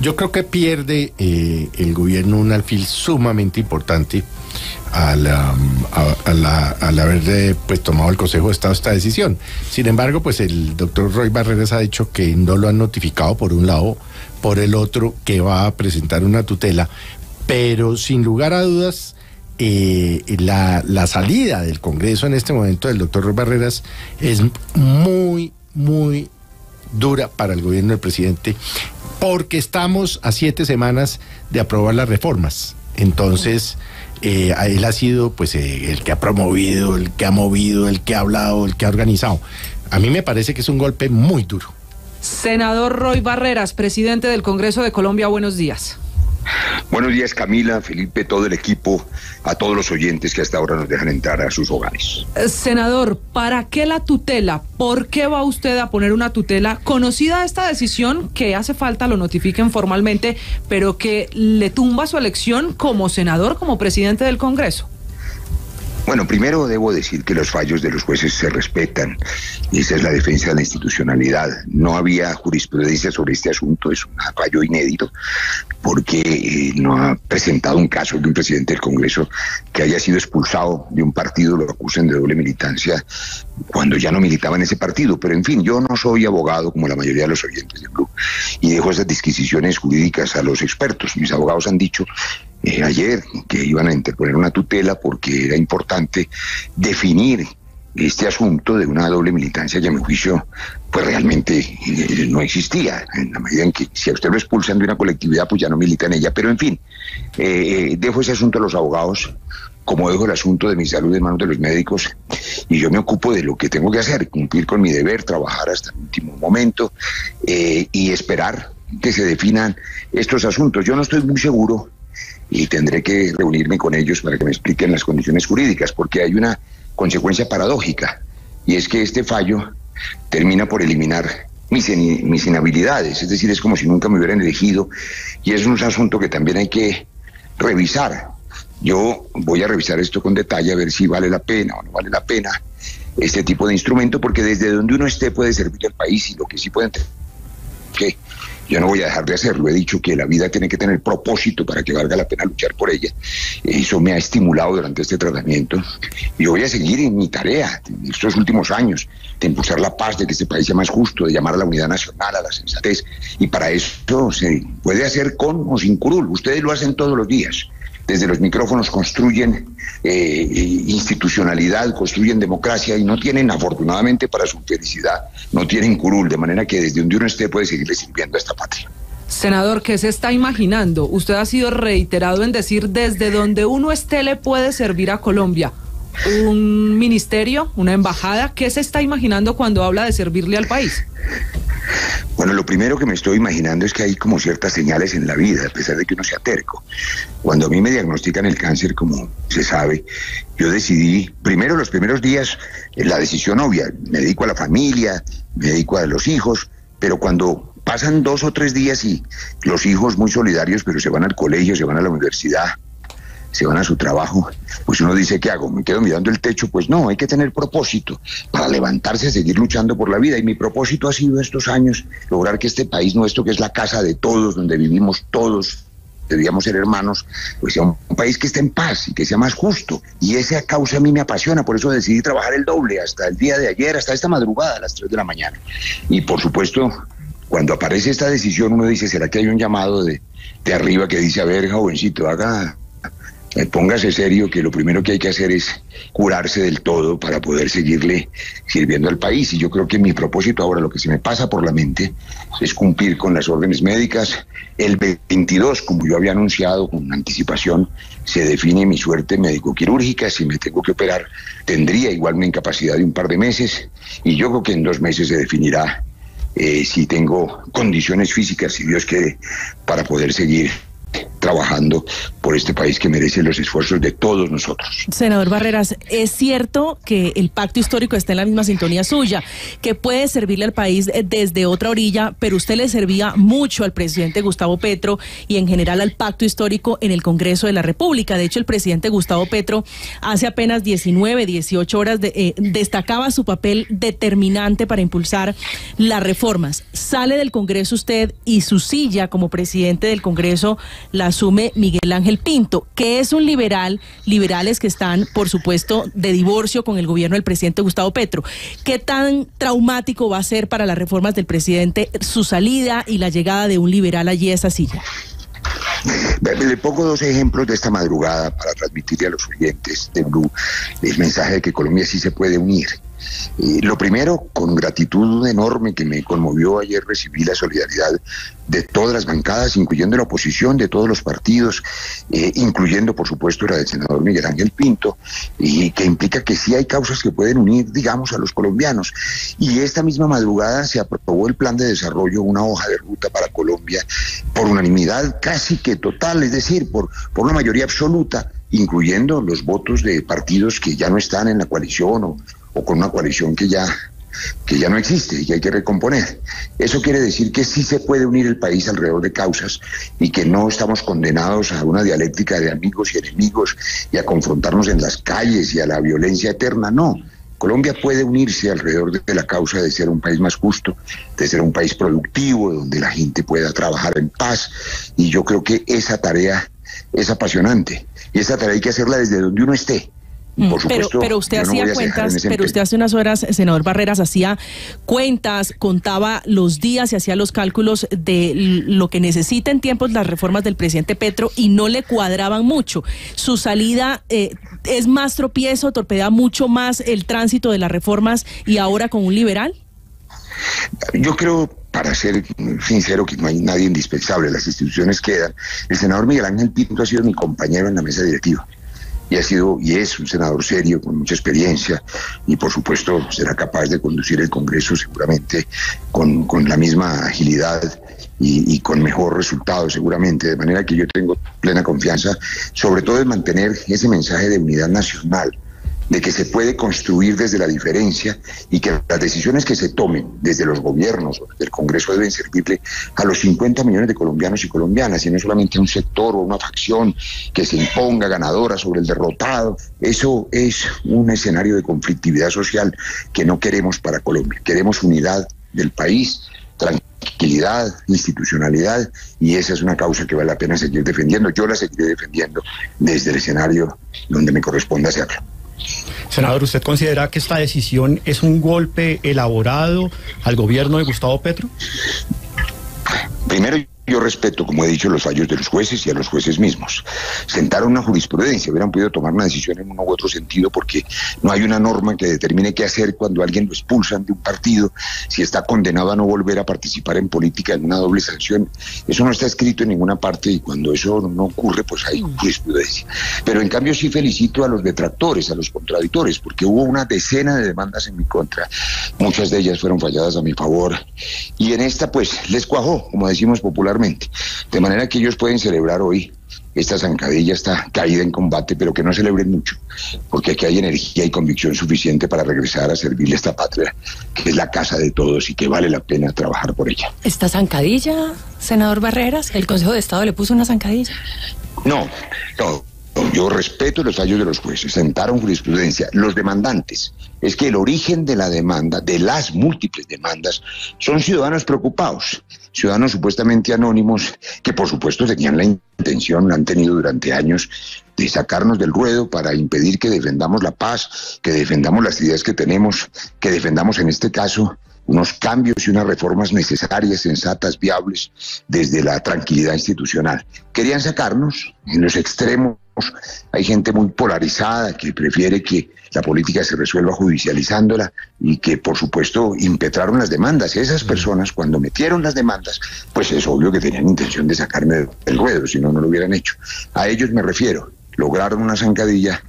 Yo creo que pierde eh, el gobierno un alfil sumamente importante al, al haber eh, pues, tomado el Consejo de Estado esta decisión. Sin embargo, pues el doctor Roy Barreras ha dicho que no lo han notificado por un lado, por el otro que va a presentar una tutela, pero sin lugar a dudas... Eh, la, la salida del Congreso en este momento del doctor Roy Barreras es muy, muy dura para el gobierno del presidente porque estamos a siete semanas de aprobar las reformas. Entonces, eh, él ha sido pues eh, el que ha promovido, el que ha movido, el que ha hablado, el que ha organizado. A mí me parece que es un golpe muy duro. Senador Roy Barreras, presidente del Congreso de Colombia, buenos días. Buenos días Camila, Felipe, todo el equipo, a todos los oyentes que hasta ahora nos dejan entrar a sus hogares. Eh, senador, ¿para qué la tutela? ¿Por qué va usted a poner una tutela? Conocida esta decisión que hace falta lo notifiquen formalmente, pero que le tumba su elección como senador, como presidente del Congreso. Bueno, primero debo decir que los fallos de los jueces se respetan esa es la defensa de la institucionalidad. No había jurisprudencia sobre este asunto, es un fallo inédito porque eh, no ha presentado un caso de un presidente del Congreso que haya sido expulsado de un partido, lo acusen de doble militancia cuando ya no militaba en ese partido. Pero en fin, yo no soy abogado como la mayoría de los oyentes del club y dejo esas disquisiciones jurídicas a los expertos. Mis abogados han dicho eh, ayer que iban a interponer una tutela porque era importante definir este asunto de una doble militancia que a mi juicio pues realmente eh, no existía, en la medida en que si a usted lo expulsan de una colectividad pues ya no milita en ella, pero en fin, eh, dejo ese asunto a los abogados, como dejo el asunto de mi salud en manos de los médicos y yo me ocupo de lo que tengo que hacer, cumplir con mi deber, trabajar hasta el último momento y esperar que se definan estos asuntos. Yo no estoy muy seguro y tendré que reunirme con ellos para que me expliquen las condiciones jurídicas, porque hay una consecuencia paradójica, y es que este fallo termina por eliminar mis, mis inhabilidades, es decir, es como si nunca me hubieran elegido, y es un asunto que también hay que revisar. Yo voy a revisar esto con detalle a ver si vale la pena o no vale la pena este tipo de instrumento, porque desde donde uno esté puede servir al país y lo que sí puede que yo no voy a dejar de hacerlo. He dicho que la vida tiene que tener propósito para que valga la pena luchar por ella. Eso me ha estimulado durante este tratamiento. Y voy a seguir en mi tarea en estos últimos años de impulsar la paz, de que este país sea más justo, de llamar a la unidad nacional, a la sensatez. Y para eso se puede hacer con o sin curul. Ustedes lo hacen todos los días desde los micrófonos construyen eh, institucionalidad, construyen democracia y no tienen, afortunadamente para su felicidad, no tienen curul, de manera que desde donde uno esté puede seguirle sirviendo a esta patria. Senador, ¿qué se está imaginando? Usted ha sido reiterado en decir desde donde uno esté le puede servir a Colombia. ¿Un ministerio? ¿Una embajada? ¿Qué se está imaginando cuando habla de servirle al país? Bueno, lo primero que me estoy imaginando es que hay como ciertas señales en la vida, a pesar de que uno sea terco. Cuando a mí me diagnostican el cáncer, como se sabe, yo decidí, primero los primeros días, eh, la decisión obvia, me dedico a la familia, me dedico a los hijos, pero cuando pasan dos o tres días y los hijos muy solidarios, pero se van al colegio, se van a la universidad, se van a su trabajo, pues uno dice, ¿qué hago? ¿Me quedo mirando el techo? Pues no, hay que tener propósito para levantarse, seguir luchando por la vida. Y mi propósito ha sido estos años lograr que este país nuestro, que es la casa de todos, donde vivimos todos, debíamos ser hermanos, pues sea un, país que esté en paz y que sea más justo. Y esa causa a mí me apasiona, por eso decidí trabajar el doble hasta el día de ayer, hasta esta madrugada a las 3 de la mañana. Y por supuesto, cuando aparece esta decisión, uno dice, ¿será que hay un llamado de, de arriba que dice, a ver, jovencito, haga póngase serio que lo primero que hay que hacer es curarse del todo para poder seguirle sirviendo al país. Y yo creo que mi propósito ahora, lo que se me pasa por la mente, es cumplir con las órdenes médicas. El 22, como yo había anunciado con anticipación, se define mi suerte médico-quirúrgica. Si me tengo que operar, tendría igual una incapacidad de un par de meses. Y yo creo que en dos meses se definirá eh, si tengo condiciones físicas, si Dios quiere, para poder seguir trabajando por este país que merece los esfuerzos de todos nosotros. Senador Barreras, es cierto que el pacto histórico está en la misma sintonía suya, que puede servirle al país desde otra orilla, pero usted le servía mucho al presidente Gustavo Petro y en general al pacto histórico en el Congreso de la República. De hecho, el presidente Gustavo Petro hace apenas 19, 18 horas eh, destacaba su papel determinante para impulsar las reformas. Sale del Congreso usted y su silla como presidente del Congreso la asume Miguel Ángel Pinto, que es un liberal, liberales que están, por supuesto, de divorcio con el gobierno del presidente Gustavo Petro. ¿Qué tan traumático va a ser para las reformas del presidente su salida y la llegada de un liberal allí a esa silla? Le pongo dos ejemplos de esta madrugada para transmitirle a los oyentes de Blue el mensaje de que Colombia sí se puede unir lo primero, con gratitud enorme que me conmovió ayer, recibí la solidaridad de todas las bancadas, incluyendo la oposición, de todos los partidos, eh, incluyendo, por supuesto, la del senador Miguel Ángel Pinto, y que implica que sí hay causas que pueden unir, digamos, a los colombianos. Y esta misma madrugada se aprobó el plan de desarrollo, una hoja de ruta para Colombia, por unanimidad casi que total, es decir, por, por una mayoría absoluta incluyendo los votos de partidos que ya no están en la coalición o, o con una coalición que ya que ya no existe y que hay que recomponer. Eso quiere decir que sí se puede unir el país alrededor de causas y que no estamos condenados a una dialéctica de amigos y enemigos y a confrontarnos en las calles y a la violencia eterna. No. Colombia puede unirse alrededor de la causa de ser un país más justo, de ser un país productivo, donde la gente pueda trabajar en paz. Y yo creo que esa tarea es apasionante. Y esa tarea hay que hacerla desde donde uno esté Mm, pero, pero usted hacía cuentas, pero usted hace unas horas, senador Barreras, hacía cuentas, contaba los días y hacía los cálculos de lo que necesita en tiempos las reformas del presidente Petro y no le cuadraban mucho. Su salida eh, es más tropiezo, torpeda mucho más el tránsito de las reformas y ahora con un liberal. Yo creo para ser sincero, que no hay nadie indispensable, las instituciones quedan. El senador Miguel Ángel Pinto ha sido mi compañero en la mesa directiva y ha sido y es un senador serio con mucha experiencia y por supuesto será capaz de conducir el Congreso seguramente con, la misma agilidad y, y, con mejor resultado seguramente, de manera que yo tengo plena confianza, sobre todo en mantener ese mensaje de unidad nacional de que se puede construir desde la diferencia y que las decisiones que se tomen desde los gobiernos o desde el Congreso deben servirle a los 50 millones de colombianos y colombianas y no solamente a un sector o una facción que se imponga ganadora sobre el derrotado. Eso es un escenario de conflictividad social que no queremos para Colombia. Queremos unidad del país, tranquilidad, institucionalidad, y esa es una causa que vale la pena seguir defendiendo. Yo la seguiré defendiendo desde el escenario donde me corresponda hacerlo. Senador, ¿usted considera que esta decisión es un golpe elaborado al gobierno de Gustavo Petro? Primero, yo respeto, como he dicho, los fallos de los jueces y a los jueces mismos. Sentaron una jurisprudencia, hubieran podido tomar una decisión en uno u otro sentido porque no hay una norma que determine qué hacer cuando alguien lo expulsan de un partido, si está condenado a no volver a participar en política en una doble sanción. Eso no está escrito en ninguna parte y cuando eso no ocurre, pues hay jurisprudencia. Pero en cambio sí felicito a los detractores, a los contradictores, porque hubo una decena de demandas en mi contra. Muchas de ellas fueron falladas a mi favor. Y en esta, pues, les cuajó, como decimos de manera que ellos pueden celebrar hoy esta zancadilla, esta caída en combate, pero que no celebren mucho, porque aquí hay energía y convicción suficiente para regresar a servirle a esta patria, que es la casa de todos y que vale la pena trabajar por ella. ¿Esta zancadilla, senador Barreras? ¿El Consejo de Estado le puso una zancadilla? No, no. Yo respeto los fallos de los jueces, sentaron jurisprudencia. Los demandantes, es que el origen de la demanda, de las múltiples demandas, son ciudadanos preocupados, ciudadanos supuestamente anónimos, que por supuesto tenían la intención, la han tenido durante años, de sacarnos del ruedo para impedir que defendamos la paz, que defendamos las ideas que tenemos, que defendamos en este caso unos cambios y unas reformas necesarias, sensatas, viables, desde la tranquilidad institucional. Querían sacarnos en los extremos. Hay gente muy polarizada que prefiere que la política se resuelva judicializándola y que por supuesto impetraron las demandas. Esas personas cuando metieron las demandas, pues es obvio que tenían intención de sacarme del ruedo, si no, no lo hubieran hecho. A ellos me refiero. Lograron una zancadilla,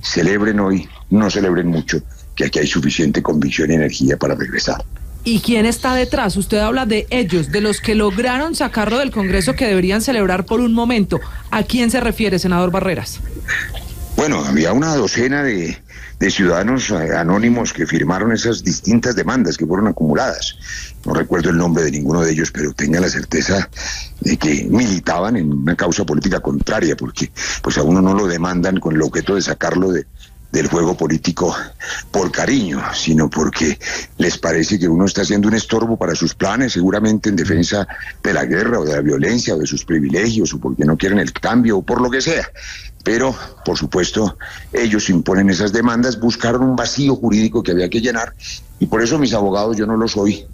celebren hoy, no celebren mucho, que aquí hay suficiente convicción y energía para regresar. ¿Y quién está detrás? Usted habla de ellos, de los que lograron sacarlo del Congreso que deberían celebrar por un momento. ¿A quién se refiere, senador Barreras? Bueno, había una docena de, ciudadanos eh, anónimos que firmaron esas distintas demandas que fueron acumuladas. No recuerdo el nombre de ninguno de ellos, pero tenga la certeza de que militaban en una causa política contraria, porque pues a uno no lo demandan con el objeto de sacarlo de, del juego político por cariño, sino porque les parece que uno está haciendo un estorbo para sus planes, seguramente en defensa de la guerra o de la violencia o de sus privilegios o porque no quieren el cambio o por lo que sea. Pero, por supuesto, ellos imponen esas demandas, buscaron un vacío jurídico que había que llenar y por eso mis abogados, yo no lo soy,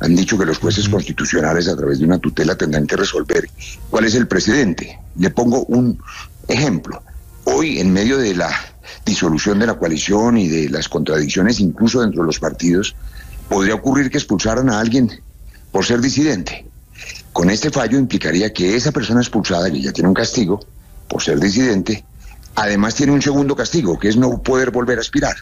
han dicho que los jueces constitucionales a través de una tutela tendrán que resolver cuál es el precedente. Le pongo un ejemplo. Hoy, en medio de la disolución de la coalición y de las contradicciones incluso dentro de los partidos, podría ocurrir que expulsaran a alguien por ser disidente. Con este fallo implicaría que esa persona expulsada, que ya tiene un castigo por ser disidente, además tiene un segundo castigo, que es no poder volver a aspirar.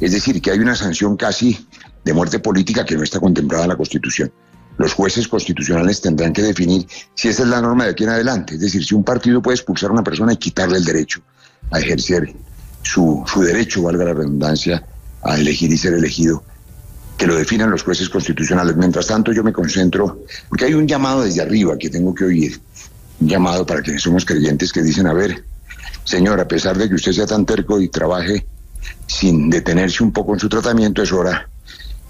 Es decir, que hay una sanción casi de muerte política que no está contemplada en la Constitución. Los jueces constitucionales tendrán que definir si esa es la norma de aquí en adelante. Es decir, si un partido puede expulsar a una persona y quitarle el derecho a ejercer su, su derecho, valga la redundancia, a elegir y ser elegido, que lo definan los jueces constitucionales. Mientras tanto, yo me concentro, porque hay un llamado desde arriba que tengo que oír, un llamado para quienes somos creyentes que dicen, a ver, señor, a pesar de que usted sea tan terco y trabaje sin detenerse un poco en su tratamiento, es hora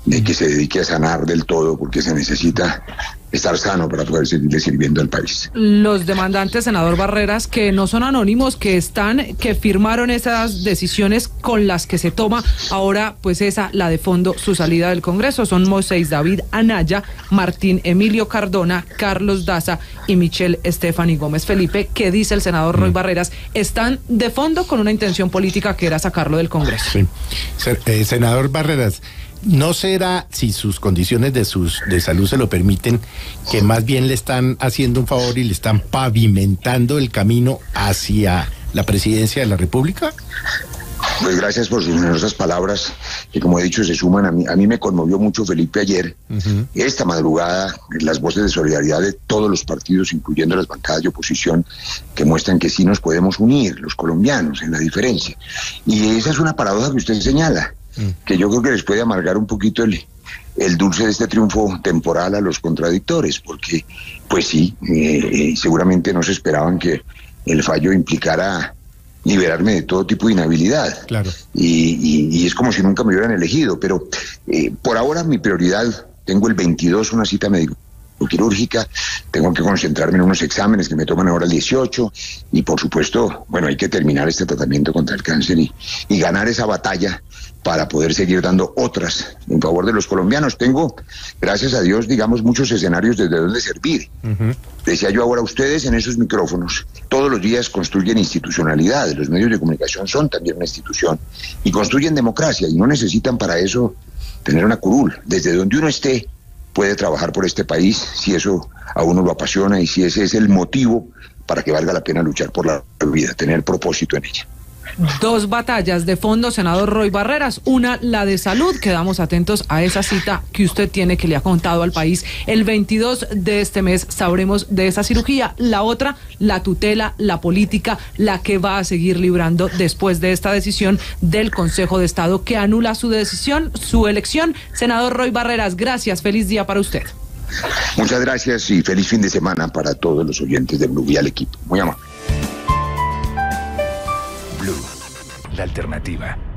de que se dedique a sanar del todo, porque se necesita estar sano para poder seguirle sirviendo al país. Los demandantes, senador Barreras, que no son anónimos, que están, que firmaron esas decisiones con las que se toma ahora, pues esa, la de fondo, su salida del Congreso, son Moisés David Anaya, Martín Emilio Cardona, Carlos Daza y Michelle Estefani Gómez Felipe, que dice el senador Roy mm. Barreras, están de fondo con una intención política que era sacarlo del Congreso. Sí. Eh, senador Barreras, ¿No será, si sus condiciones de, sus, de salud se lo permiten, que más bien le están haciendo un favor y le están pavimentando el camino hacia la presidencia de la República? Pues gracias por sus numerosas palabras, que como he dicho se suman a mí. A mí me conmovió mucho Felipe ayer, esta madrugada, las voces de solidaridad de todos los partidos, incluyendo las bancadas de oposición, que muestran que sí nos podemos unir, los colombianos, en la diferencia. Y esa es una paradoja que usted señala que yo creo que les puede amargar un poquito el, el dulce de este triunfo temporal a los contradictores, porque pues sí, eh, eh, seguramente no se esperaban que el fallo implicara liberarme de todo tipo de inhabilidad. Claro. Y, es como si nunca me hubieran elegido, pero eh, por ahora mi prioridad, tengo el 22 una cita médica quirúrgica, tengo que concentrarme en unos exámenes que me toman ahora el 18 y por supuesto, bueno, hay que terminar este tratamiento contra el cáncer y, y ganar esa batalla para poder seguir dando otras en favor de los colombianos. Tengo, gracias a Dios, digamos, muchos escenarios desde donde servir. Decía yo ahora, ustedes en esos micrófonos todos los días construyen institucionalidad, los medios de comunicación son también una institución y construyen democracia y no necesitan para eso tener una curul. Desde donde uno esté, puede trabajar por este país si eso a uno lo apasiona y si ese es el motivo para que valga la pena luchar por la vida, tener propósito en ella. Dos batallas de fondo, senador Roy Barreras. Una, la de salud. Quedamos atentos a esa cita que usted tiene, que le ha contado al país. El 22 de este mes sabremos de esa cirugía. La otra, la tutela, la política, la que va a seguir librando después de esta decisión del Consejo de Estado que anula su decisión, su elección. Senador Roy Barreras, gracias. Feliz día para usted. Muchas gracias y feliz fin de semana para todos los oyentes de Blue al equipo. Muy amable la alternativa.